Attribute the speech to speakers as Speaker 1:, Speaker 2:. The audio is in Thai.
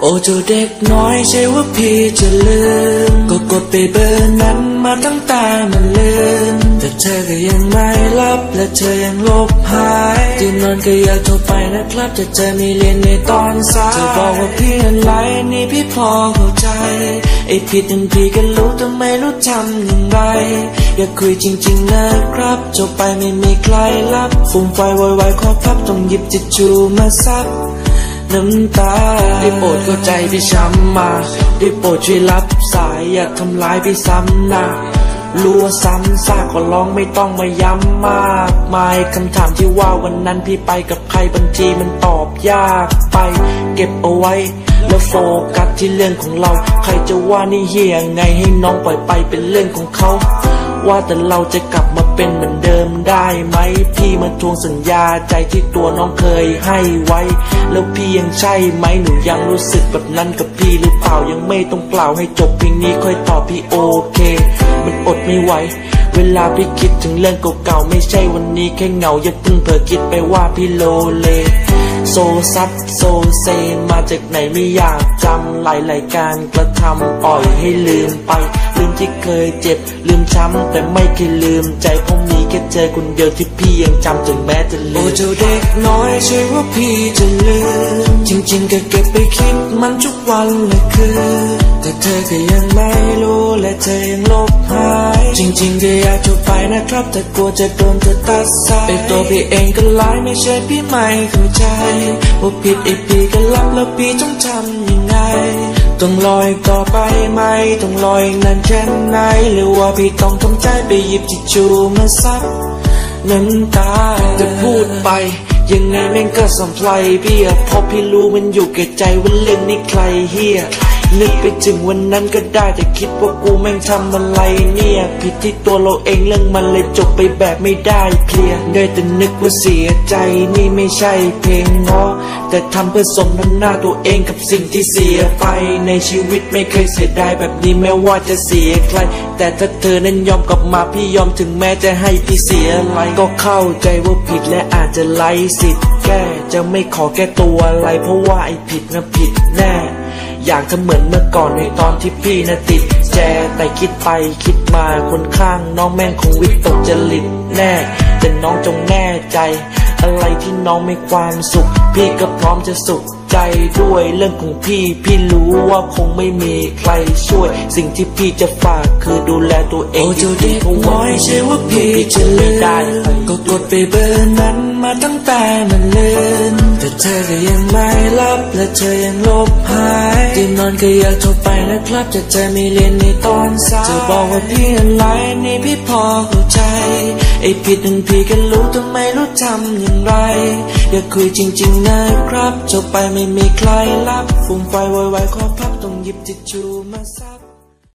Speaker 1: โอ้เจ้าเด็กน้อยใช่ว่าพี่จะลืม ก็กดไปเบอร์นั้นมาตั้งแต่มันลืม แต่เธอก็ยังไม่รับและเธอยังลบหายที่นอนก็อยากโทรไปนะครับแต่เธอมีเรียนในตอนสายเธอบอกว่าพี่อะไรนี่พี่พอเข้าใจ ไอ้ผิดนั้นพี่ก็รู้แต่ไม่รู้ทำอย่างไร อยากคุยจริงๆนะครับจบไปไม่มีใครรับ ฟุ้งไฟวอยวายขอพับต้องหยิบจิตจูมาซัก น้ำตา ได้โปรดเข้าใจพี่ช้ำมา ได้โปรดช่วยรับสายอย่าทำร้ายพี่ซ้ำหน้ารู้ว่าซ้ำซากขอร้องไม่ต้องมาย้ำมากมายคำถามที่ว่าวันนั้นพี่ไปกับใครบางทีมันตอบยากไป เก็บเอาไว้ แล้วโฟกัสที่เรื่องของเรา ใครจะว่านี่เฮียไงให้น้องปล่อยไปเป็นเรื่องของเขา ว่าแต่เราจะกลับ เป็นเหมือนเดิมได้ไหม พี่มาทวงสัญญาใจที่ตัวน้องเคยให้ไว้ แล้วพี่ยังใช่ไหมหนูยังรู้สึกแบบนั้นกับพี่หรือเปล่ายังไม่ต้องกล่าวให้จบเพียงนี้ค่อยตอบพี่โอเค มันอดไม่ไหวเวลาพี่คิดถึงเรื่องเก่าๆไม่ใช่วันนี้แค่เหงาอย่าเพิ่งเผลอคิดไปว่าพี่โลเล โซซัดโซเซมาจากไหนไม่อยากจำหลายๆการกระทำปล่อยให้ลืมไป ลืมที่เคยเจ็บ ลืมช้ำแต่ไม่เคยลืมใจผมมี แค่เจอคนเดียวที่พี่ยังจำถึงแม้จะลืมโอ้เจ้าเด็กน้อยใช่ว่าพี่จะลืม จริงๆก็เก็บไปคิดมันทุกวันและคืนแต่เธอก็ยังไม่รู้และเธอยังลบหาย จริงๆก็อยากจะไปนะครับ แต่กลัวจะโดนเธอตัดสายเป็นตัวพี่เองก็ร้ายไม่ใช่พี่ไม่เข้าใจว่าผิดไอ้พี่ก็รับแล้วพี่ต้องทำยังไง ต้องลอยต่อไปไหม ต้องลอยนานแค่ไหน หรือว่าพี่ต้องทำใจไปหยิบทิชชูมาซับน้ำตาจะพูดไป ยังไงแม่งก็สัมพลายเบี้ยเพราะพี่รู้มันอยู่แก่ใจว่าเรื่นนี่ใครเฮีย นึกไปถึงวันนั้นก็ได้แต่คิดว่ากูแม่งทำอะไรเนี่ย ผิดที่ตัวเราเองเรื่องมันเลยจบไปแบบไม่ได้เคลียร์ได้แต่นึกว่าเสียใจนี่ไม่ใช่เพลงง้อแต่ทำเพื่อสมน้ำหน้าตัวเองกับสิ่งที่เสียไป ในชีวิตไม่เคยเสียดายแบบนี้แม้ว่าจะเสียใคร แต่ถ้าเธอนั้นยอมกลับมาพี่ยอมถึงแม้จะให้พี่เสียอะไรก็เข้าใจว่าผิดและอาจจะไร้สิทธิ์แก้จะไม่ขอแก้ตัวอะไรเพราะว่าไอ้ผิดนะผิดแน่ อยากจะเหมือนเมื่อก่อนในตอนที่พี่นะติดแจแต่คิดไปคิดมาคนข้างน้องแม่งคงวิตกจริตแน่ แต่น้องจงแน่ใจ อะไรที่น้องไม่ความสุข พี่ก็พร้อมจะสุขใจด้วยเรื่องของพี่ พี่รู้ว่าคงไม่มีใครช่วย สิ่งที่พี่จะฝากคือดูแลตัวเอง
Speaker 2: โอ้เจ้าเด็กน้อยใช่ว่าพี่จะลืมก็กดไปเบอร์นั้นมาตั้งแต่มันลืมแต่ เธอก็ยังไม่รับและเธอยังลบหายที่นอนก็อยากโทรไปนะครับแต่เธอม่เรียนในตอนสายเธอบอกว่าพี่อะไรนี่พี่พอเข้าใจ ไอ้ผิดนั้นพี่ก็รู้แต่ไม่รู้ทำอย่างไร อยากคุยจริงๆนะครับจบไปไม่มีใครรับ ฟุ้งไฟวอยวายขอพับต้องหยิบทิชชูมาซับ